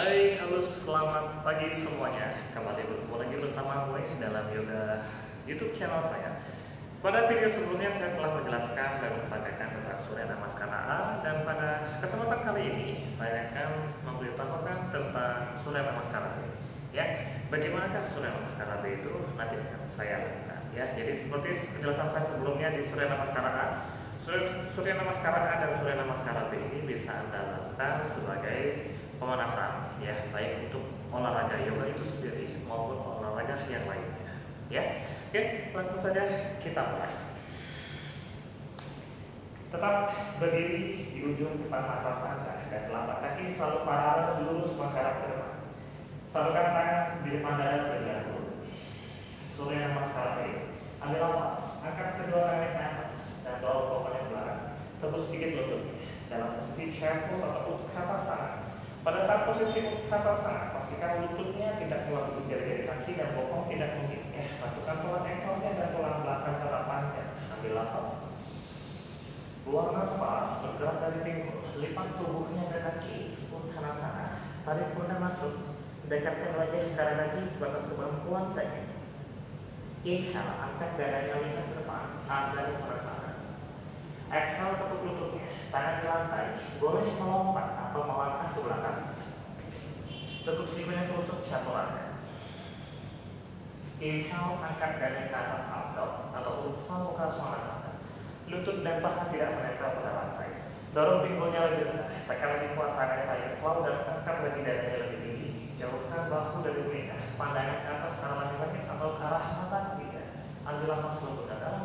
Hai, halo selamat pagi semuanya. Kembali bertemu lagi bersama gue dalam yoga YouTube channel saya. Pada video sebelumnya saya telah menjelaskan dan membacakan tentang Surya A Dan pada kesempatan kali ini saya akan memberitahukan tentang Surya Namaskara B. Ya, bagaimanakah Surya B itu? Nanti akan saya lakukan ya. Jadi seperti penjelasan saya sebelumnya di Surya Namaskara A Surya Namaskara A dan Surya Namaskara B ini bisa Anda lakukan sebagai pemanasan ya baik untuk olahraga yoga itu sendiri maupun olahraga yang lainnya. Ya oke langsung saja kita mulai. Tetap berdiri di ujung depan atas anda dan telapak kaki selalu paralel lurus menghadap ke depan satukan tangan di depan dada terlebih dahulu surya namaskara ambil nafas angkat kedua tangan ke atas dan dorong ke belakang. Tebus sedikit lututnya. Dalam posisi chair pose atau utkapasana pada saat posisi sana, pastikan lututnya tidak keluar untuk jari-jari kaki dan bokong tidak mungkin. Eh, masukkan tulang ekornya dan tulang belakang tetap panjang. Ambil nafas. Buang nafas, bergerak dari pinggul. Lipat tubuhnya ke kaki. sana. Tarik pundak masuk. Dekatkan wajah ke arah sebatas kemampuan saja. Inhale, angkat dadanya lihat ke depan. Anda sana. Exhale tekuk lututnya, tangan di lantai, boleh melompat melangkah ke belakang. Tekuk sikunya tusuk caturannya. Inhale, angkat dada ke atas abdom atau Urdhva Mukha Svanasana. Lutut dan paha tidak menempel pada lantai. Dorong pinggulnya lebih rendah, tekan lebih kuat tangan paling kepala dan angkat lagi dadanya lebih tinggi. Jauhkan bahu dari telinga, pandangan ke atas arah langit-langit atau ke arah mata ketiga. Ambil nafas lembut dalam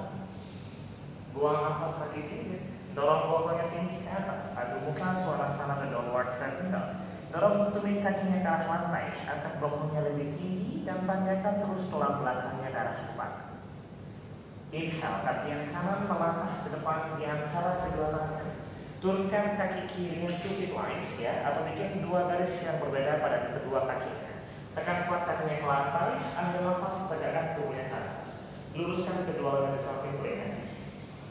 Buang nafas kaki kiri, dorong bokongnya tinggi ke atas, adu muka suara sana ke downward facing dog. Dorong tumit kakinya ke arah lantai, angkat bokongnya lebih tinggi dan panjangkan terus tulang belakangnya ke arah depan. Inhale, kaki yang kanan melangkah ke depan di antara kedua tangan. Turunkan kaki kiri yang two lines ya, atau bikin dua garis yang berbeda pada kedua kakinya. Tekan kuat kakinya ke lantai, ambil nafas tegakkan tubuhnya ke atas. Luruskan kedua garis samping telinga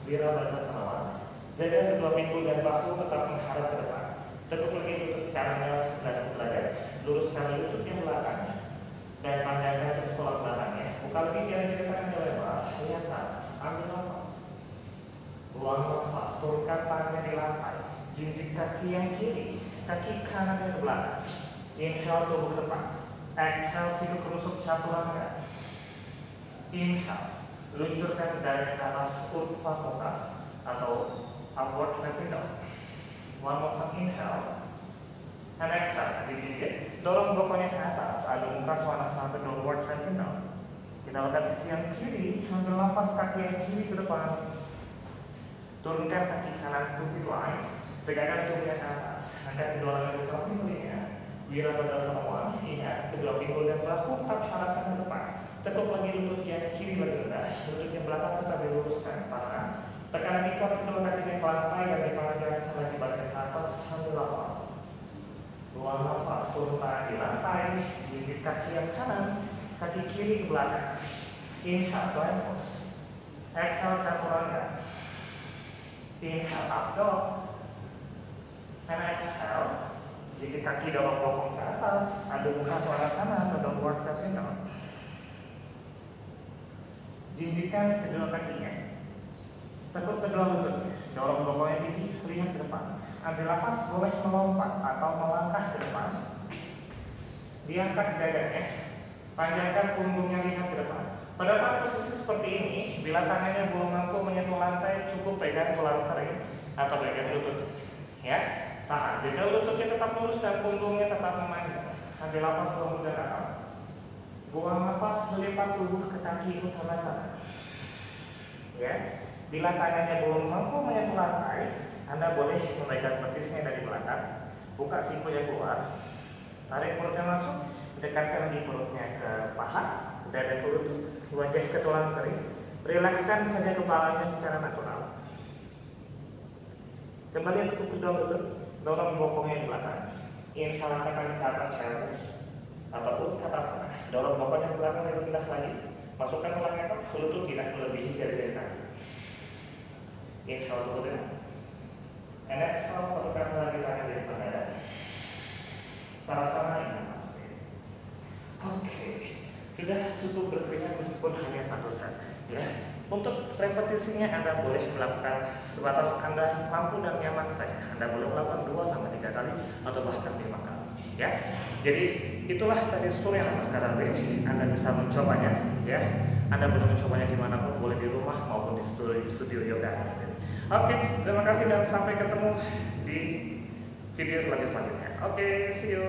Wira pada semalam. Jaga kedua pinggul dan bahu tetap menghadap ke depan. Tekuk lagi lutut kanannya 90 derajat. Luruskan lutut yang belakang dan panjangkan terus tulang belakangnya. Buka lagi jari-jari tangannya lebar. Lihat atas. Ambil nafas. Buang nafas. Turunkan tangannya di lantai. Jinjit kaki yang kiri. Kaki kanan yang belakang. Inhale tubuh ke depan. Exhale siku kerusuk satu langkah. Inhale luncurkan dari atas kurva muka atau upward facing dog. One more time inhale. And exhale, digigit. Dorong bokongnya ke atas, adu muka suara sampai downward facing dog. Kita lihat sisi yang kiri, ambil nafas kaki yang kiri ke depan. Turunkan kaki kanan to feet lines, tegakkan tubuhnya ke atas. Angkat kedua lengan ke samping telinga. Bila pada semua, ingat kedua pinggul dan bahu tetap harapkan ke depan. Tekuk lagi lutut yang kiri lebih rendah, lutut yang belakang tetap diluruskan, paha. Tekan lagi kuat kedua kakinya ke lantai dan dipanjangkan lagi badan ke atas sambil nafas. Buang nafas, turun tangan di lantai, jilid kaki yang kanan, kaki kiri ke belakang. Inhale, pose. Exhale, chaturanga. Inhale, up dog. And exhale, jilid kaki dorong bokong ke atas, adu muka suara sana downward facing dog. Jinjitkan kedua kakinya. Tekuk kedua lututnya. Dorong bokongnya tinggi, lihat ke depan. Ambil nafas, boleh melompat atau melangkah ke depan. Diangkat dadanya. Panjangkan punggungnya lihat ke depan. Pada saat posisi seperti ini, bila tangannya belum mampu menyentuh lantai, cukup pegang tulang kering atau pegang lutut. Ya, tahan. Jika lututnya tetap lurus dan punggungnya tetap memanjang, ambil nafas lembut dan dalam. Buang nafas melipat tubuh ke kaki sana. Ya, bila tangannya belum mampu menyentuh lantai, Anda boleh memegang betisnya dari belakang, buka siku yang keluar, tarik perutnya masuk, dekatkan lagi perutnya ke paha, dada perut, wajah ke tulang kering, rilekskan saja kepalanya secara natural. Kembali untuk kedua lutut, dorong bokongnya di belakang. Inhale tekan ke atas pelvis ataupun ke atas sana. Dorong bokongnya ke belakang lebih rendah lagi. Masukkan tulang ekor, lutut tidak melebihi jari-jari repetisinya Anda boleh melakukan sebatas Anda mampu dan nyaman saja. Anda boleh melakukan 2 sampai 3 kali atau bahkan 5 kali ya. Jadi itulah tadi surya Mas Karate. Anda bisa mencobanya ya. Anda boleh mencobanya di mana pun, boleh di rumah maupun di studio, studio yoga oke terima kasih dan sampai ketemu di video selanjutnya. Oke see you